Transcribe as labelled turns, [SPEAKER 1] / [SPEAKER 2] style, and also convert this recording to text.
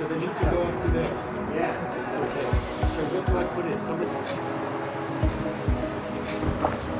[SPEAKER 1] So they need to go up to there. Yeah. Okay. So what do I put in?
[SPEAKER 2] Somebody.